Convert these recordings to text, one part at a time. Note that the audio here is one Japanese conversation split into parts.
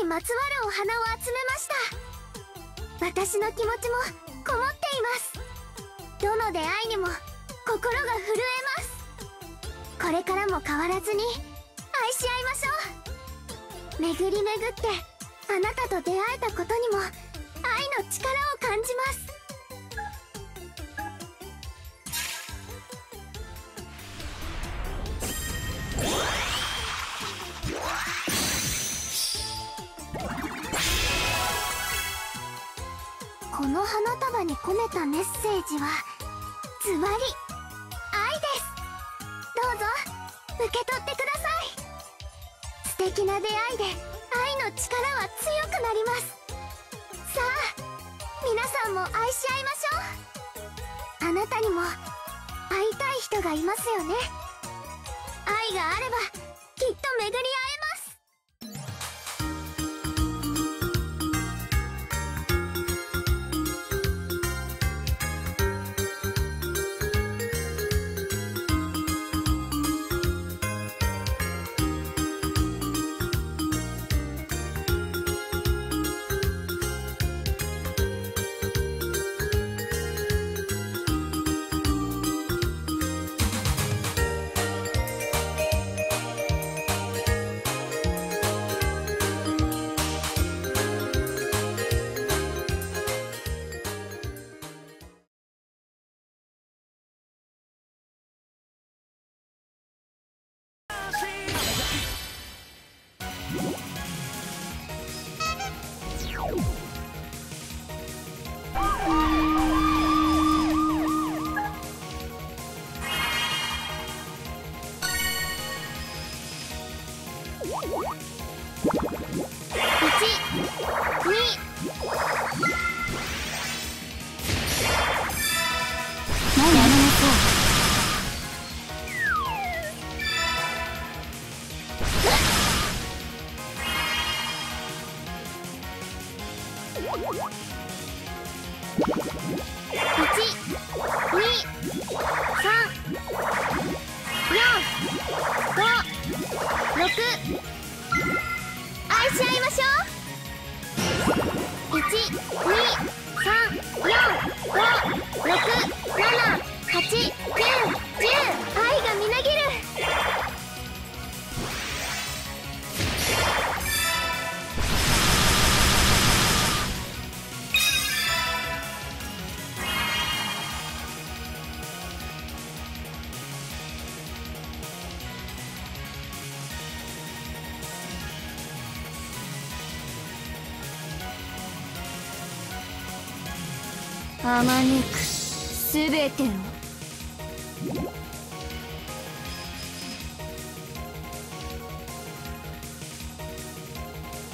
にまつわるお花を集めました。私の気持ちもこもっています。どの出会いにも心が震えます。これからも変わらずに愛し合いましょう。巡り巡ってあなたと出会えたことにも愛の力を感じの花束に込めたメッセージはズバリ愛です。どうぞ受け取ってください。素敵な出会いで愛の力は強くなります。さあ皆さんも愛し合いましょう。あなたにも会いたい人がいますよね。愛があればきっと巡り合え何やめなさ愛し合いましょう。1 2 3 4 5あまねくすべてを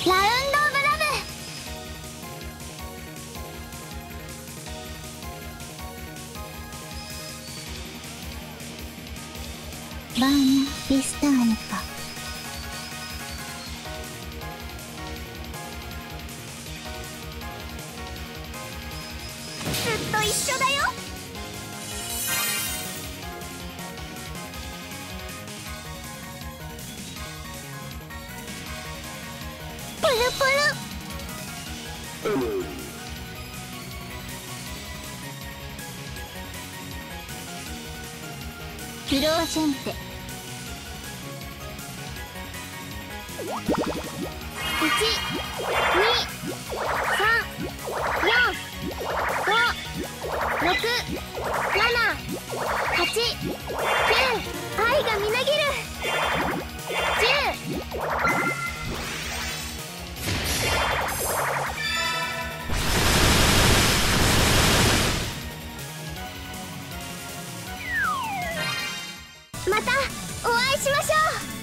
ラウンドオブ。ラバーニビスターニカ。ずっと一緒だよ。プルプルフロージェンテ12345愛がみなぎる10またお会いしましょう。